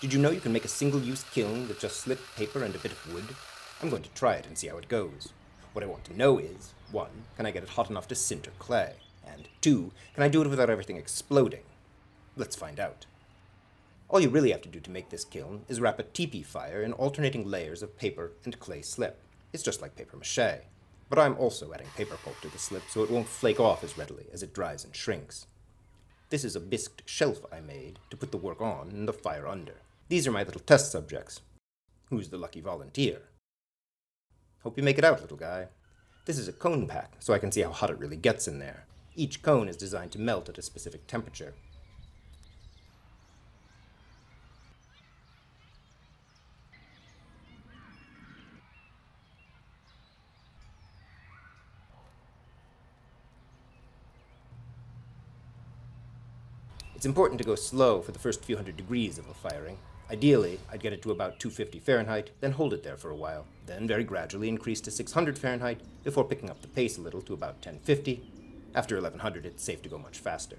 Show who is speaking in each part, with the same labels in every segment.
Speaker 1: Did you know you can make a single-use kiln with just slip paper and a bit of wood? I'm going to try it and see how it goes. What I want to know is, 1. Can I get it hot enough to sinter clay? And 2. Can I do it without everything exploding? Let's find out. All you really have to do to make this kiln is wrap a teepee fire in alternating layers of paper and clay slip. It's just like paper mache. But I'm also adding paper pulp to the slip so it won't flake off as readily as it dries and shrinks. This is a bisque shelf I made to put the work on and the fire under. These are my little test subjects. Who's the lucky volunteer? Hope you make it out, little guy. This is a cone pack, so I can see how hot it really gets in there. Each cone is designed to melt at a specific temperature. It's important to go slow for the first few hundred degrees of a firing. Ideally, I'd get it to about 250 Fahrenheit, then hold it there for a while, then very gradually increase to 600 Fahrenheit before picking up the pace a little to about 1050. After 1100, it's safe to go much faster.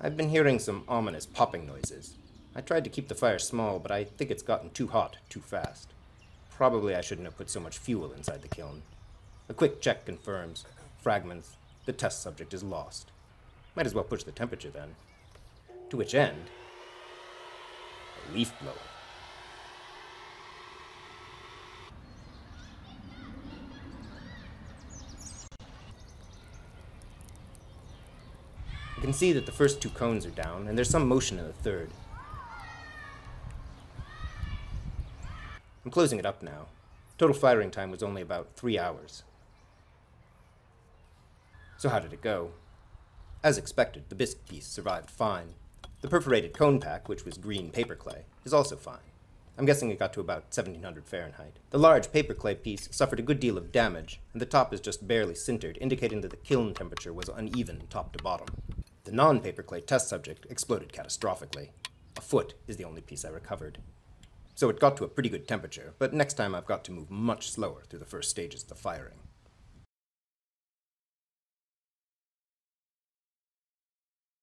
Speaker 1: I've been hearing some ominous popping noises. I tried to keep the fire small, but I think it's gotten too hot too fast. Probably I shouldn't have put so much fuel inside the kiln. A quick check confirms. Fragments. The test subject is lost. Might as well push the temperature then. To which end? A leaf blower. You can see that the first two cones are down, and there's some motion in the third. I'm closing it up now. Total firing time was only about three hours. So how did it go? As expected, the bisque piece survived fine. The perforated cone pack, which was green paper clay, is also fine. I'm guessing it got to about 1700 Fahrenheit. The large paper clay piece suffered a good deal of damage, and the top is just barely sintered, indicating that the kiln temperature was uneven top to bottom. The non-paper clay test subject exploded catastrophically. A foot is the only piece I recovered. So it got to a pretty good temperature, but next time I've got to move much slower through the first stages of the firing.